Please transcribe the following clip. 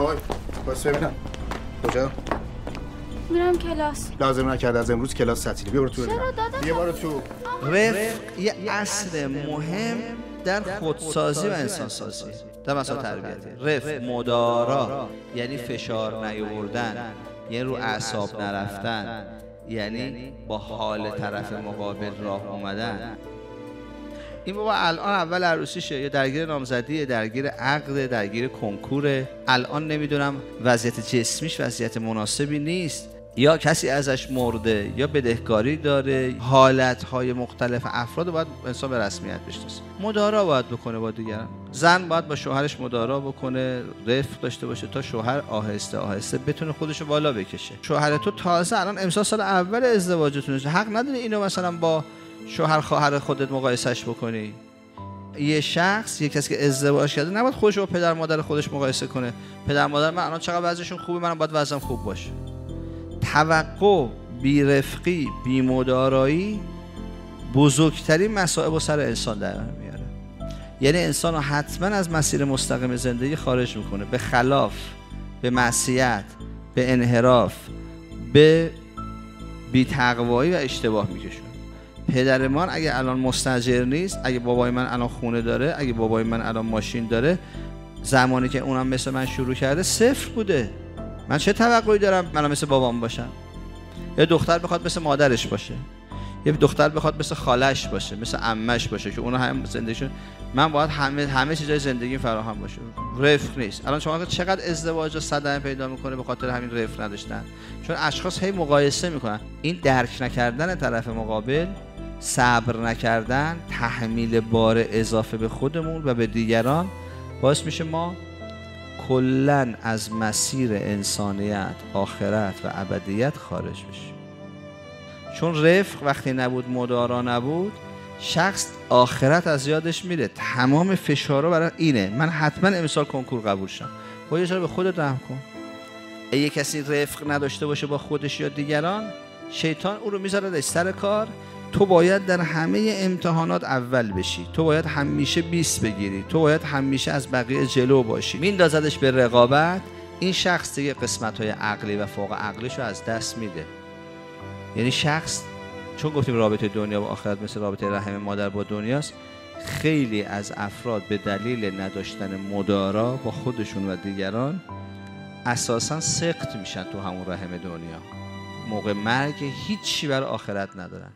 آقای باید ببینم. کجا؟ میرم کلاس. لازم نکرد از امروز کلاس تعطیلی بیا برو تو چرا داداش؟ بیا برو تو. رفق یه اصل مهم در خودسازی و انسانسازی. در مسائل تربیتی رفق مدارا یعنی فشار نیاوردن. یعنی رو اعصاب نرفتن. یعنی با حال طرف مقابل راه اومدن. این بابا الان اول عروسیشه. یا درگیر نامزدی درگیر عقد درگیر کنکوره الان نمی‌دونم وضعیت جسمیش وضعیت مناسبی نیست. یا کسی ازش مرده یا بدهکاری داره. حالتهای مختلف افراد باید انسان به رسمیت بشناسه. مدارا باید بکنه با دیگران. زن باید با شوهرش مدارا بکنه رفق داشته باشه تا شوهر آهسته آهسته بتونه خودش رو بالا بکشه. شوهر تو تازه الان امسال سال اول ازدواجتونه. حق نداری اینو مثلا با شوهر خواهر خودت مقایسش بکنی. یه شخص یه کسی که ازدواج کرده نباید خودش با پدر مادر خودش مقایسه کنه. پدر مادر من الان چقدر وضعشون خوبه منم باید وضعم خوب باشه. توقع بیرفقی بیمدارایی بزرگترین مصائب و سر انسان در میاره. یعنی انسان رو حتما از مسیر مستقیم زندگی خارج می‌کنه. به خلاف به معصیت به انحراف به بیتقوایی و اشتباه میکشون پدرمان اگه الان مستجر نیست اگه بابای من الان خونه داره اگه بابای من الان ماشین داره زمانی که اونم مثل من شروع کرده صفر بوده. من چه توقعی دارم منم مثل بابام باشم؟ یه دختر بخواد مثل مادرش باشه. یه دختر بخواد مثل خالش باشه مثل عمش باشه که اونا هم زندگیشون من باید همه همه چیزای زندگی فراهم باشه. رفق نیست. الان شما چقدر ازدواج و صدمه پیدا می‌کنه به خاطر همین رفق نداشتن؟ چون اشخاص هی مقایسه می‌کنن. این درک نکردن طرف مقابل صبر نکردن تحمیل بار اضافه به خودمون و به دیگران باعث میشه ما کلا از مسیر انسانیت آخرت و ابدیت خارج بشیم. چون رفق وقتی نبود مدارا نبود شخص آخرت از یادش میره. تمام فشارا برای اینه. من حتما امسال کنکور قبول شم. با یه به خودت رحم کن؟ اگه کسی رفق نداشته باشه با خودش یا دیگران شیطان او رو می‌ذاره سر کار. تو باید در همه امتحانات اول بشی. تو باید همیشه 20 بگیری. تو باید همیشه از بقیه جلو باشی. میندازدش به رقابت. این شخص دیگه قسمت های عقلی و فوق عقلیش رو از دست میده. یعنی شخص چون گفتیم رابطه دنیا و آخرت مثل رابطه رحم مادر با دنیاست خیلی از افراد به دلیل نداشتن مدارا با خودشون و دیگران اساسا سخت میشن تو همون رحم دنیا. موقع مرگ هیچی برای آخرت ندارن.